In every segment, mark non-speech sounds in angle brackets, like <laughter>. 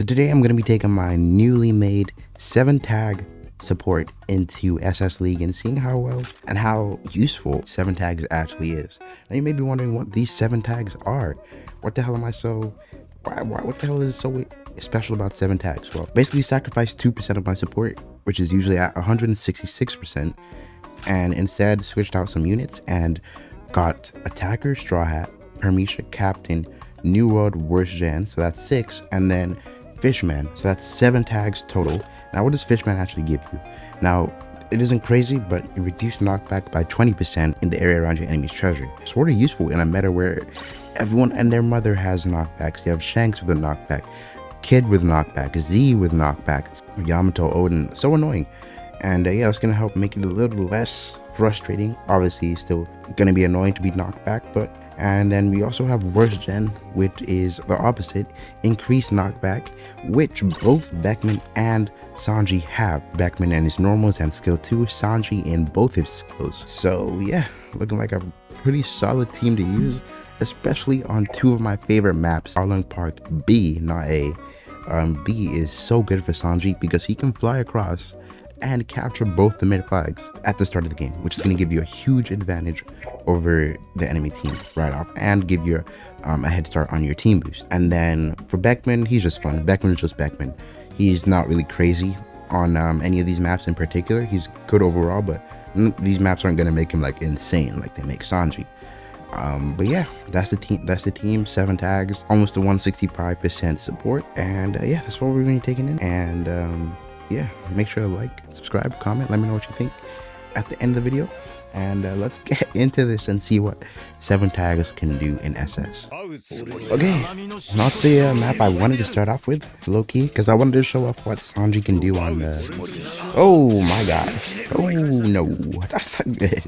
So today I'm going to be taking my newly made 7 tag support into SS League and seeing how well and how useful 7 tags actually is. Now you may be wondering what these 7 tags are. What the hell am I so... Why, why, what the hell is so special about 7 tags? Well, basically sacrifice 2% of my support, which is usually at 166%, and instead switched out some units and got Attacker, Straw Hat, Paramecia, Captain, New World, Worst Gen, so that's 6, and then Fishman, so that's 7 tags total. Now what does Fishman actually give you? Now, it isn't crazy, but it reduced knockback by 20% in the area around your enemy's treasure. Sort of useful in a meta where everyone and their mother has knockbacks. You have Shanks with a knockback, Kid with knockback, Z with knockback, Yamato, Oden. So annoying. And uh, yeah, it's gonna help make it a little less frustrating. Obviously, still gonna be annoying to be knocked back, but and then we also have Worst Gen, which is the opposite, increased knockback, which both Beckmann and Sanji have. Beckmann and his normals and skill 2, Sanji in both his skills. So yeah, looking like a pretty solid team to use, especially on two of my favorite maps, Arlong Park B, not A. Um, B is so good for Sanji because he can fly across and capture both the mid flags at the start of the game, which is going to give you a huge advantage over the enemy team right off and give you um, a head start on your team boost. And then for Beckmann, he's just fun. Beckmann is just Beckmann. He's not really crazy on um, any of these maps in particular. He's good overall, but these maps aren't going to make him like insane like they make Sanji. Um, but yeah, that's the team. That's the team. Seven tags, almost a 165% support, and uh, yeah, that's what we're going to be taking in. And um, yeah, make sure to like, subscribe, comment, let me know what you think at the end of the video. And uh, let's <laughs> get into this and see what 7 tags can do in SS. Okay, not the uh, map I wanted to start off with, low-key, because I wanted to show off what Sanji can do on the... Oh my god. Oh no, that's not good.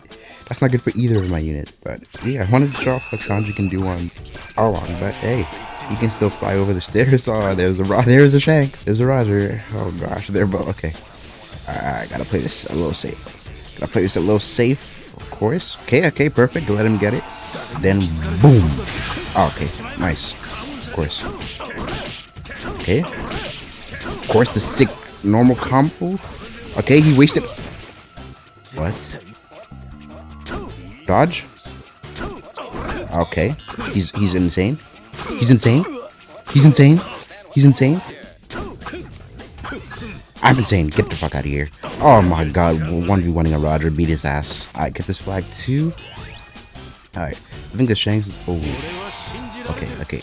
That's not good for either of my units, but yeah, I wanted to show off what Sanji can do on Arlong, but hey, he can still fly over the stairs. <laughs> Oh, there's a Rod. there's a Shanks. There's a Roger. Oh gosh, they're both okay. I gotta play this a little safe. Gotta play this a little safe, of course. Okay, okay, perfect. Let him get it. Then boom. Oh, okay, nice. Of course. Okay. Of course, the sick normal combo. Okay, he wasted. What? Dodge. Okay, he's he's insane. He's insane. He's insane. He's insane. I'm insane. Get the fuck out of here. Oh my god. 1v1ing a Roger. Beat his ass. Alright, get this flag too. Alright. I think the Shanks is... Oh. Okay, okay.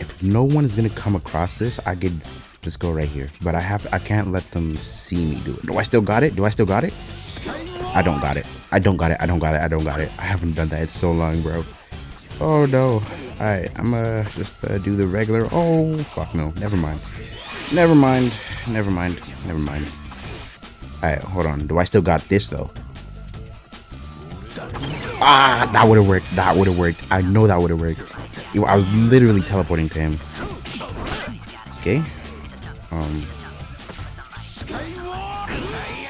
If no one is gonna come across this, I could just go right here. But I have... I can't let them see me do it. Do I still got it? Do I still got it? I don't got it. I don't got it. I don't got it. I don't got it. I haven't done that in so long, bro. Oh no. Alright, I'm gonna just uh, do the regular. Oh, fuck no. Never mind. Never mind. Never mind. Never mind. Alright, hold on. Do I still got this though? Ah, that would have worked. That would have worked. I know that would have worked. I was literally teleporting to him. Okay. Um.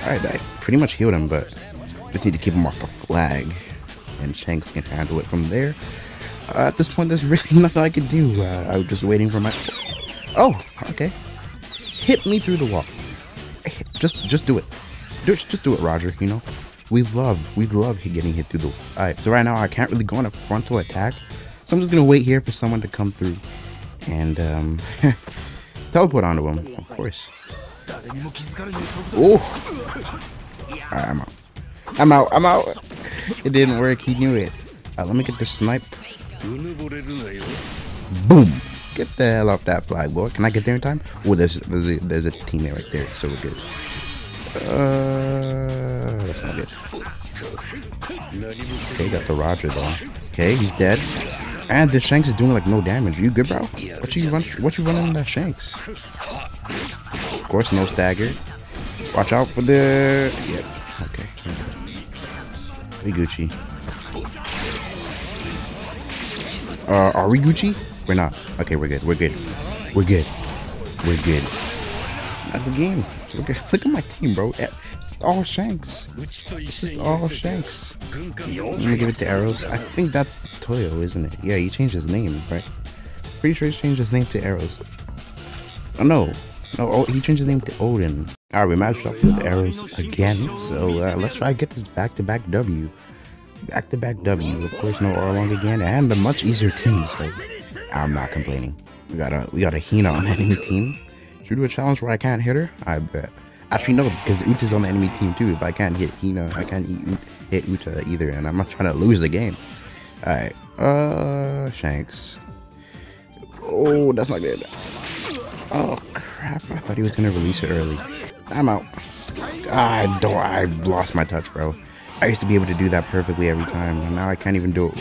Alright, I pretty much healed him, but just need to keep him off the flag. And Shanks can handle it from there. Uh, at this point, there's really <laughs> nothing I can do. Uh, I was just waiting for my... Oh, okay. Hit me through the wall. Just, just do it. Just, just do it, Roger, you know? We love, we love getting hit through the... Wall. Alright, so right now I can't really go on a frontal attack. So I'm just going to wait here for someone to come through. And, um... <laughs> teleport onto him, of course. Oh! Alright, I'm out. I'm out, I'm out. It didn't work, he knew it. Right, let me get the snipe. Boom! Get the hell off that flag, boy. Can I get there in time? Oh, there's there's a, there's a teammate right there, so we're good. Uh, that's not good. Okay, got the Roger though. Okay, he's dead. And the Shanks is doing like no damage. Are You good, bro? What you run? What you running that Shanks? Of course, no stagger. Watch out for the. Yep. Okay. We Gucci. Uh, are we Gucci? We're not. Okay, we're good. We're good. We're good. We're good. That's the game. Look at <laughs> look at my team, bro. It's all Shanks. It's all Shanks. Let me give it the arrows. I think that's Toyo, isn't it? Yeah, he changed his name, right? Pretty sure he changed his name to Arrows. Oh, no. No, oh, he changed his name to Odin. Alright, we matched up with arrows again. So uh, let's try to get this back-to-back W. Back-to-back W. Of course, no Arlong again. And the much easier team, so I'm not complaining. We got a we got a Hina on enemy team. Should we do a challenge where I can't hit her? I bet. Actually, no, because Uta's on the enemy team too. If I can't hit Hina, I can't hit Uta either, and I'm not trying to lose the game. Alright, uh, Shanks. Oh, that's not good. Oh, crap. I thought he was going to release it early. I'm out. I don't, I lost my touch, bro. I used to be able to do that perfectly every time, and now I can't even do it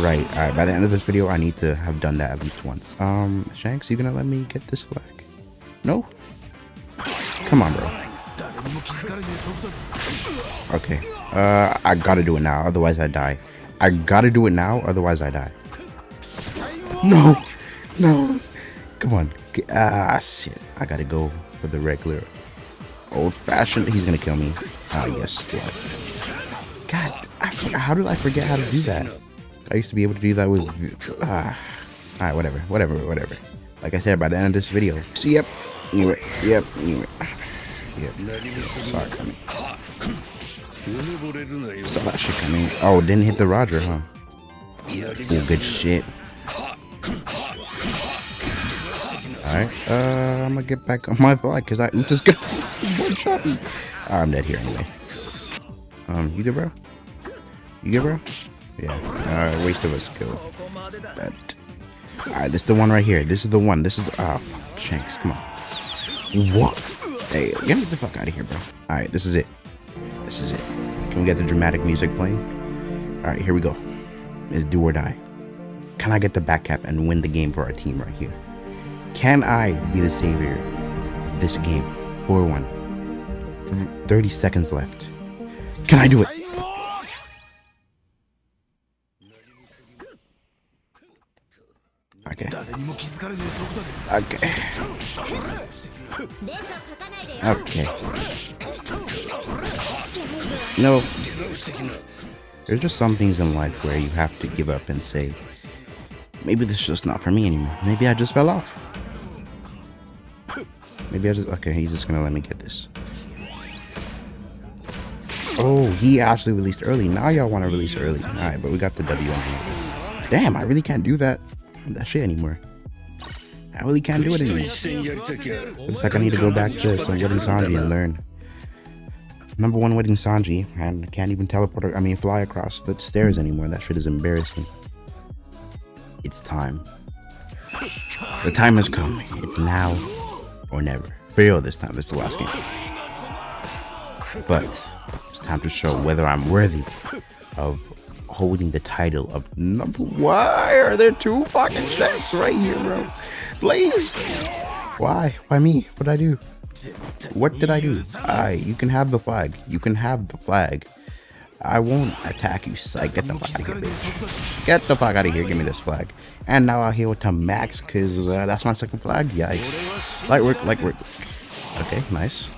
right. Alright, by the end of this video, I need to have done that at least once. Um, Shanks, you gonna let me get this flag? No? Come on, bro. Okay. Uh, I gotta do it now, otherwise I die. I gotta do it now, otherwise I die. No! No! Come on. Ah, shit. I gotta go for the regular old-fashioned. He's gonna kill me. Ah, yes. God, I, how did I forget how to do that? I used to be able to do that with... Ah. Alright, whatever. Whatever, whatever. Like I said, by the end of this video. So, yep. It. Yep. It. Yep. It coming. Saw that shit coming. Oh, didn't hit the Roger, huh? Oh, good shit. Alright, uh, I'm gonna get back on my flag because I <laughs> just gonna <laughs> one shot I'm dead here anyway. Um, you good, bro? You good, bro? Yeah. Alright, waste of a skill. But, alright, this is the one right here. This is the one. This is the. Oh, fuck. Shanks, come on. What? Hey, get the fuck out of here, bro. Alright, this is it. This is it. Can we get the dramatic music playing? Alright, here we go. It's do or die. Can I get the back cap and win the game for our team right here? Can I be the savior of this game? 4-1. 30 seconds left. Can I do it? Okay. Okay. Okay. No. There's just some things in life where you have to give up and say, maybe this is just not for me anymore. Maybe I just fell off. Maybe I just... Okay, he's just gonna let me get this. Oh, he actually released early. Now y'all want to release early. Alright, but we got the W on here. Damn, I really can't do that that shit anymore. I really can't do it anymore. Looks like I need to go back to some Sanji and learn. Number one Wedding Sanji, and can't even teleport, I mean fly across the stairs anymore. That shit is embarrassing. It's time. The time has come. It's now or never. For real this time, it's the last game. But time to show whether I'm worthy of holding the title of number Why are there two fucking chefs right here, bro? Please. Why? Why me? What'd I do? What did I do? I you can have the flag. You can have the flag. I won't attack you, psych. Get the fuck out of here, bitch. Get the fuck out of here. Give me this flag. And now I'll heal to max, because uh, that's my second flag. Yikes. Light work, light work. Okay, nice.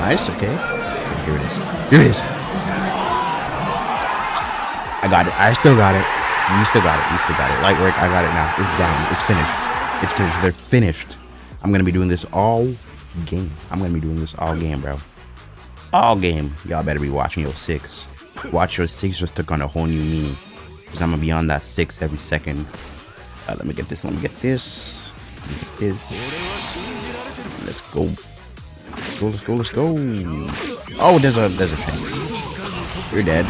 Nice, okay. Here it is. Here it is. I got it. I still got it. You still got it. You still got it. Light work, I got it now. It's down. It's finished. It's finished. They're finished. I'm going to be doing this all game. I'm going to be doing this all game, bro all game, y'all better be watching your six. Watch your six just took on a whole new meaning. Cause I'm gonna be on that six every second. Uh, let me get this. Let me get this. Let me get this. Let's go. Let's go. Let's go. Let's go. Oh, there's a there's a thing. You're dead.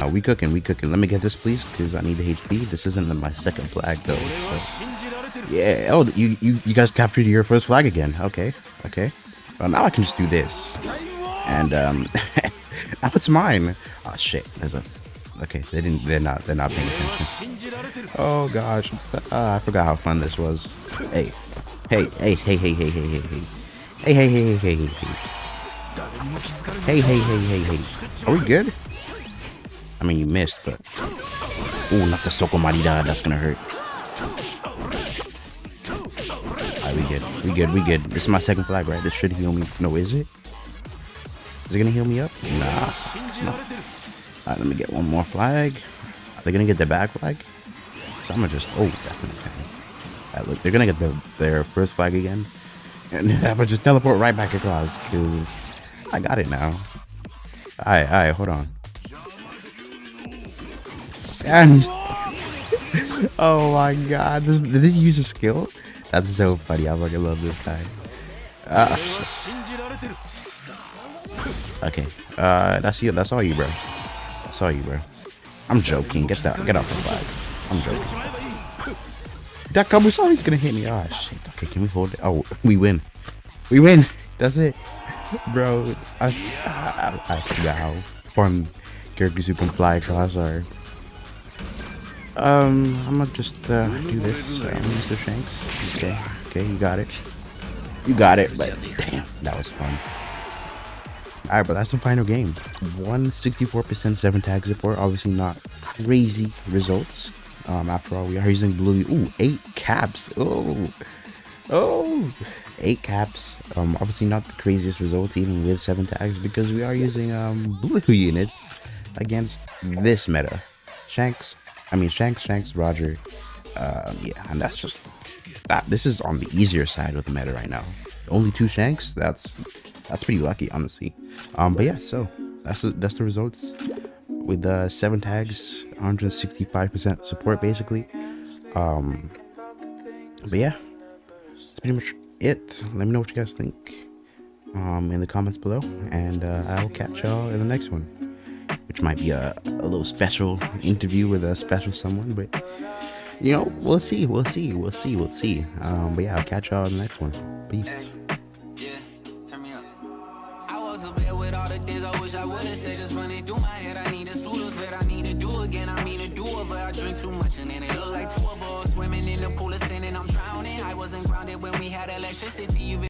Uh, we cooking, we cooking. Let me get this, please, because I need the HP. This isn't my second flag, though. So. Yeah, oh, you, you, you guys captured your first flag again. Okay, okay. Well, now I can just do this. And, um, <laughs> now it's mine. Oh, shit, there's a... Okay, they didn't, they're not, they're not paying attention. Oh, gosh. Uh, I forgot how fun this was. Hey. Hey, hey, hey, hey, hey, hey, hey, hey. Hey, hey, hey, hey, hey, hey, hey hey, hey, hey, hey. Hey. Are we good? I mean, you missed, but. Oh, not the Soko Marida. That's gonna hurt. Alright, we good. We good. We good. This is my second flag, right? This should heal me. No, is it? Is it gonna heal me up? Nah. Alright, let me get one more flag. Are they gonna get their back flag? So I'm gonna just. Oh, that's an attack. Look, they're gonna get their, their first flag again. And <laughs> I'm gonna just teleport right back across because I got it now. Alright, alright, hold on. And <laughs> oh my god, did he use a skill? That's so funny. I fucking love this guy. Uh, okay, uh, that's you. That's all you, bro. That's all you, bro. I'm joking. Get that. Get off the flag. I'm joking. That Kamusari's gonna hit me. Oh shit. Okay, can we hold it? Oh, we win. We win. That's it, bro. I I, I, I now form characters who can fly across our um, I'm gonna just uh, do this, uh, Mr. Shanks. Okay, okay, you got it. You got it, but damn, that was fun. Alright, but that's the final game. 164% 7 tag support, obviously not crazy results. Um, after all, we are using blue. Ooh, 8 caps. Oh, oh, 8 caps. Um, obviously not the craziest results, even with 7 tags, because we are using um, blue units against this meta. Shanks, I mean, Shanks, Shanks, Roger. Um, yeah, and that's just that. This is on the easier side of the meta right now. Only two Shanks. That's that's pretty lucky, honestly. Um, but yeah, so that's the, that's the results with uh, seven tags, 165% support basically. Um, but yeah, it's pretty much it. Let me know what you guys think um, in the comments below, and uh, I'll catch y'all in the next one which might be a, a little special interview with a special someone, but you know, we'll see, we'll see, we'll see, we'll see. Um, but yeah, I'll catch y'all in the next one. Peace. I too much and then it look like two of us swimming in the pool of sin and I'm drowning. I wasn't grounded when we had electricity.